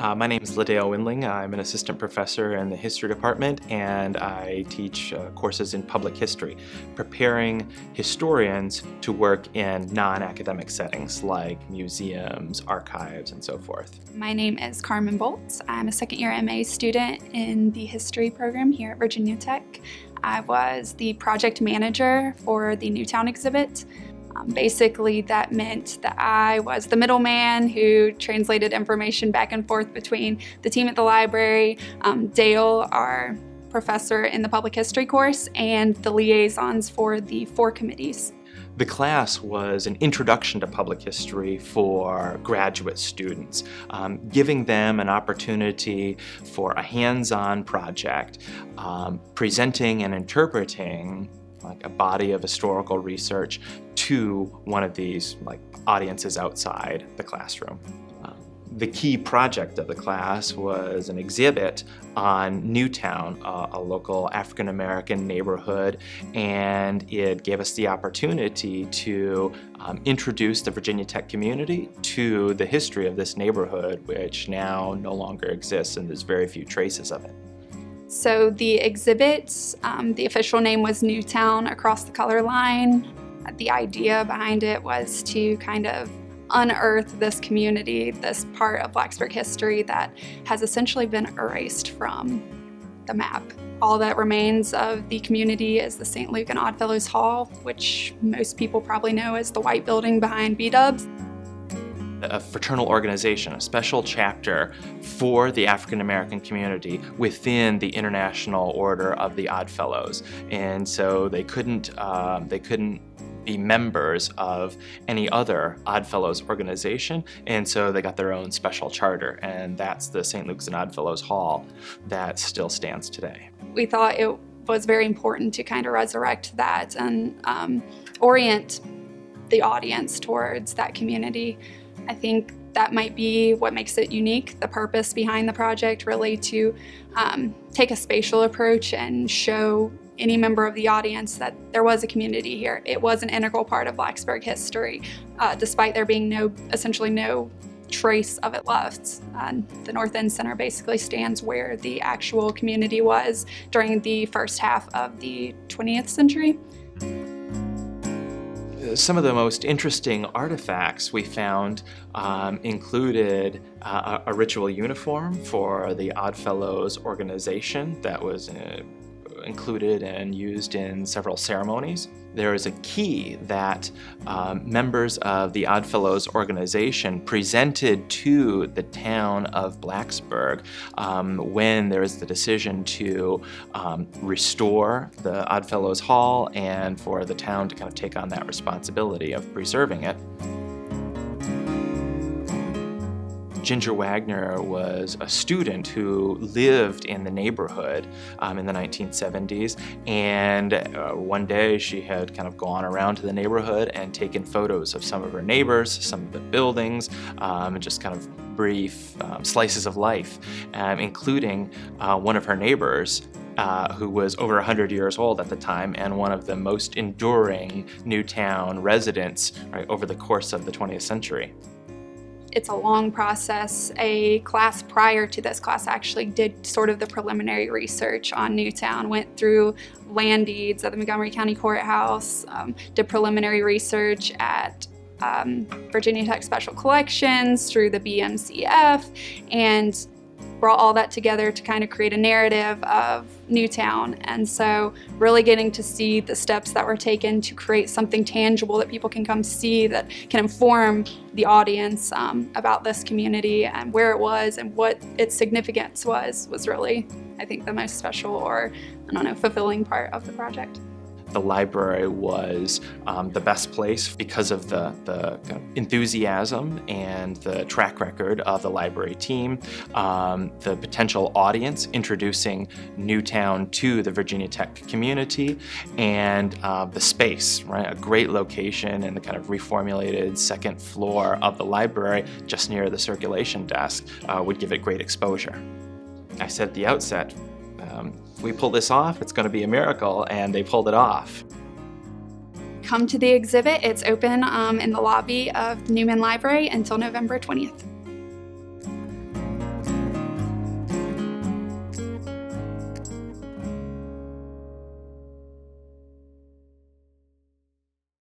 Uh, my name is LaDale Winling. I'm an assistant professor in the history department and I teach uh, courses in public history, preparing historians to work in non-academic settings like museums, archives, and so forth. My name is Carmen Bolts. I'm a second year MA student in the history program here at Virginia Tech. I was the project manager for the Newtown exhibit. Um, basically, that meant that I was the middleman who translated information back and forth between the team at the library, um, Dale, our professor in the public history course, and the liaisons for the four committees. The class was an introduction to public history for graduate students, um, giving them an opportunity for a hands-on project, um, presenting and interpreting like a body of historical research to one of these like audiences outside the classroom. Um, the key project of the class was an exhibit on Newtown, a local African American neighborhood, and it gave us the opportunity to um, introduce the Virginia Tech community to the history of this neighborhood, which now no longer exists and there's very few traces of it. So the exhibit, um, the official name was Newtown Across the Color Line. The idea behind it was to kind of unearth this community, this part of Blacksburg history that has essentially been erased from the map. All that remains of the community is the St. Luke and Oddfellows Hall, which most people probably know as the white building behind B-Dubs a fraternal organization, a special chapter for the African American community within the International Order of the Odd Fellows, and so they couldn't uh, they couldn't be members of any other Odd Fellows organization, and so they got their own special charter, and that's the St. Luke's and Odd Fellows Hall that still stands today. We thought it was very important to kind of resurrect that and um, orient the audience towards that community. I think that might be what makes it unique, the purpose behind the project, really to um, take a spatial approach and show any member of the audience that there was a community here. It was an integral part of Blacksburg history, uh, despite there being no, essentially no trace of it left. The North End Center basically stands where the actual community was during the first half of the 20th century some of the most interesting artifacts we found um, included uh, a, ritual uniform for the Oddfellows organization that was uh, included and used in several ceremonies. There is a key that um, members of the Oddfellows organization presented to the town of Blacksburg um, when there was the decision to um, restore the Oddfellows Hall and for the town to kind of take on that responsibility of preserving it. Ginger Wagner was a student who lived in the neighborhood um, in the 1970s, and uh, one day she had kind of gone around to the neighborhood and taken photos of some of her neighbors, some of the buildings, um, and just kind of brief um, slices of life, um, including uh, one of her neighbors uh, who was over 100 years old at the time and one of the most enduring Newtown residents right, over the course of the 20th century it's a long process. A class prior to this class actually did sort of the preliminary research on Newtown, went through land deeds at the Montgomery County Courthouse, um, did preliminary research at um, Virginia Tech Special Collections through the BMCF, and brought all that together to kind of create a narrative of Newtown. And so really getting to see the steps that were taken to create something tangible that people can come see that can inform the audience um, about this community and where it was and what its significance was, was really, I think, the most special or, I don't know, fulfilling part of the project the library was um, the best place because of the, the enthusiasm and the track record of the library team, um, the potential audience introducing Newtown to the Virginia Tech community, and uh, the space, right? A great location in the kind of reformulated second floor of the library just near the circulation desk uh, would give it great exposure. I said at the outset, um, we pull this off, it's going to be a miracle, and they pulled it off. Come to the exhibit. It's open um, in the lobby of the Newman Library until November 20th.